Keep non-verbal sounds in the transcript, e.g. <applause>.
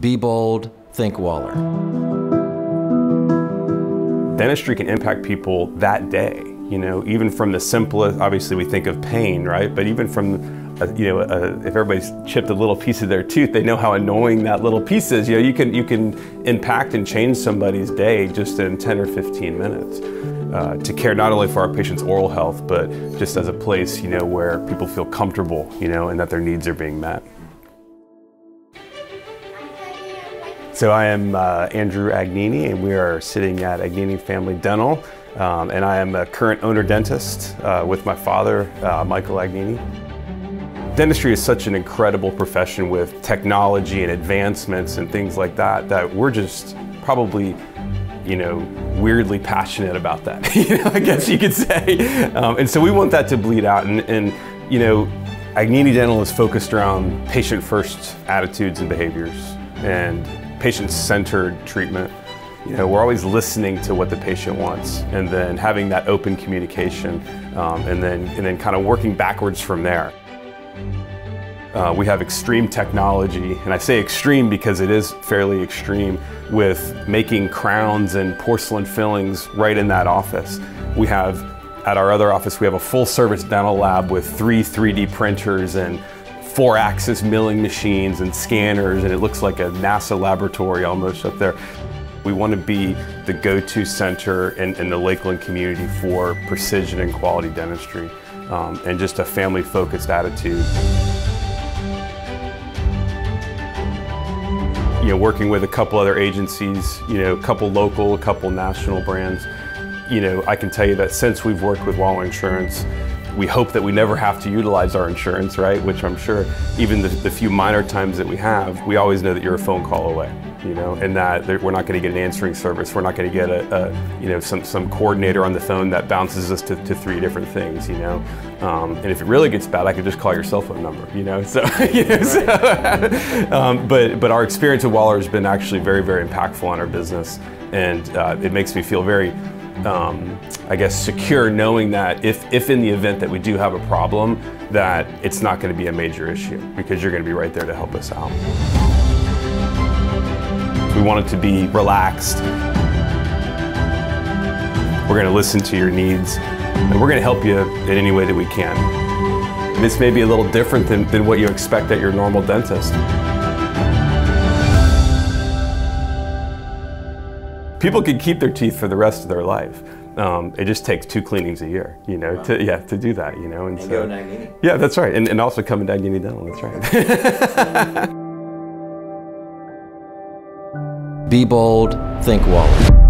Be bold, think Waller. Dentistry can impact people that day. You know, even from the simplest, obviously we think of pain, right? But even from, uh, you know, uh, if everybody's chipped a little piece of their tooth, they know how annoying that little piece is. You know, you can, you can impact and change somebody's day just in 10 or 15 minutes. Uh, to care not only for our patients' oral health, but just as a place, you know, where people feel comfortable, you know, and that their needs are being met. So I am uh, Andrew Agnini, and we are sitting at Agnini Family Dental, um, and I am a current owner dentist uh, with my father, uh, Michael Agnini. Dentistry is such an incredible profession with technology and advancements and things like that, that we're just probably you know, weirdly passionate about that, <laughs> you know, I guess you could say. Um, and so we want that to bleed out. And, and you know, Agnini Dental is focused around patient-first attitudes and behaviors. And patient-centered treatment. You know, we're always listening to what the patient wants and then having that open communication um, and, then, and then kind of working backwards from there. Uh, we have extreme technology, and I say extreme because it is fairly extreme, with making crowns and porcelain fillings right in that office. We have, at our other office, we have a full service dental lab with three 3D printers and four axis milling machines and scanners, and it looks like a NASA laboratory almost up there. We want to be the go-to center in, in, the Lakeland community for precision and quality dentistry um, and just a family-focused attitude. You know, working with a couple other agencies, you know, a couple local, a couple national brands, you know, I can tell you that since we've worked with Waller Insurance, we hope that we never have to utilize our insurance, right? Which I'm sure even the, the few minor times that we have, we always know that you're a phone call away, you know, and that we're not going to get an answering service. We're not going to get a, a, you know, some, some coordinator on the phone that bounces us to, to three different things, you know. Um, and if it really gets bad, I could just call your cell phone number, you know. <laughs> So, <laughs> you know, so <laughs> um, but but our experience at Waller has been actually very very impactful on our business, and uh, it makes me feel very um, I guess, secure knowing that if, if in the event that we do have a problem, that it's not going to be a major issue because you're going to be right there to help us out. We want it to be relaxed. We're going to listen to your needs and we're going to help you in any way that we can. This may be a little different than, than what you expect at your normal dentist. People can keep their teeth for the rest of their life. Um, it just takes two cleanings a year, you know, wow. to, yeah, to do that, you know. And, and so, go Agnini. Yeah, that's right. And, and also come to Agnini Dental, that's right. <laughs> Be bold, think Waller.